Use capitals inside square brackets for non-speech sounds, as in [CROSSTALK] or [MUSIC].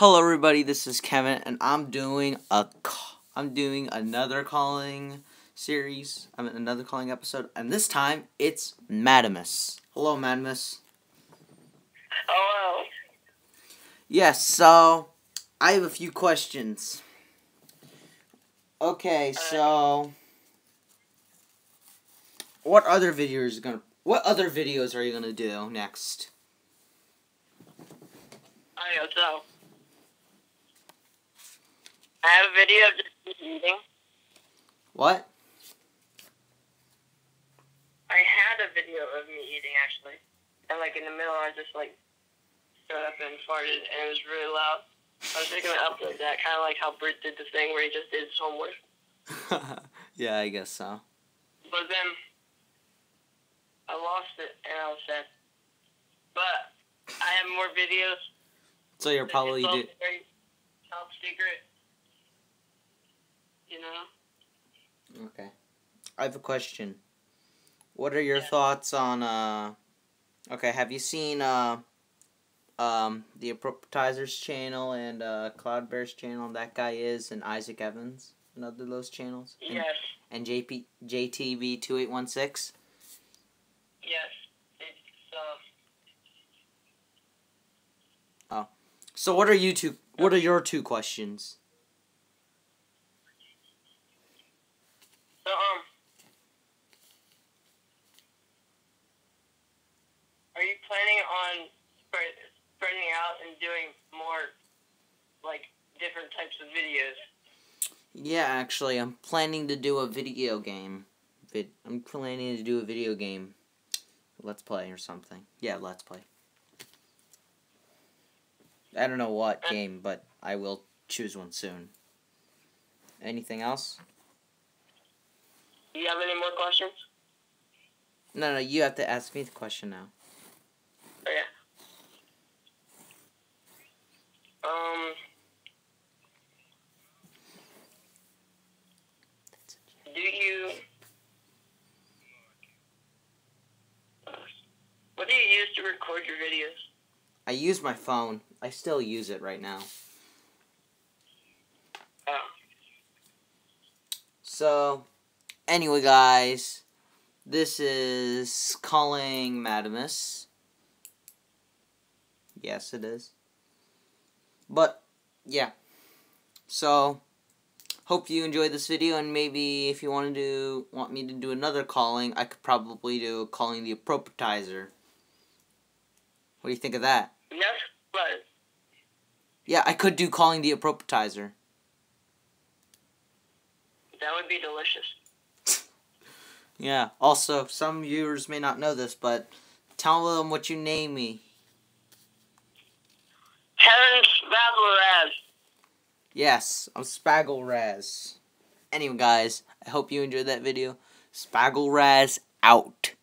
Hello, everybody. This is Kevin, and I'm doing a I'm doing another calling series. I'm another calling episode, and this time it's Mattimus. Hello, Mattimus. Hello. Yes. So I have a few questions. Okay. Uh, so what other videos are gonna? What other videos are you gonna do next? I don't know. I have a video of just me eating. What? I had a video of me eating actually, and like in the middle, I just like stood up and farted, and it was really loud. I was just gonna upload that, kind of like how Britt did the thing where he just did his homework. [LAUGHS] yeah, I guess so. But then I lost it, and I was sad. But I have more videos. So you're probably do. top secret. You know. Okay. I have a question. What are your Yeah. thoughts on uh Okay, have you seen uh um the Appropriatizers channel and uh Cloudbear's channel? That guy is and Isaac Evans, another of those channels. And, Yes. and JP JTV two eight one six. Yes. It's uh. So what are you two what are your two questions? So um. Are you planning on spread, spreading out and doing more, like different types of videos? Yeah, actually, I'm planning to do a video game. Vid- I'm planning to do a video game. Let's play or something. Yeah, let's play. I don't know what game, but I will choose one soon. Anything else? Do you have any more questions? No, no, you have to ask me the question now. Oh, yeah. Um. Do you? What do you use to record your videos? I use my phone. I still use it right now. Oh. So, anyway, guys, this is calling Mattimus. Yes, it is. But, yeah. So, hope you enjoyed this video, and maybe if you want to do, want me to do another calling, I could probably do calling the appropriatizer. What do you think of that? Yes, but Yeah, I could do calling the appropriatizer. that would be delicious. [LAUGHS] Yeah. Also, some viewers may not know this, but tell them what you name me. Kevin Spazzleraz. Yes, I'm Spaggle Raz. Anyway, guys, I hope you enjoyed that video. Spaggle Raz out.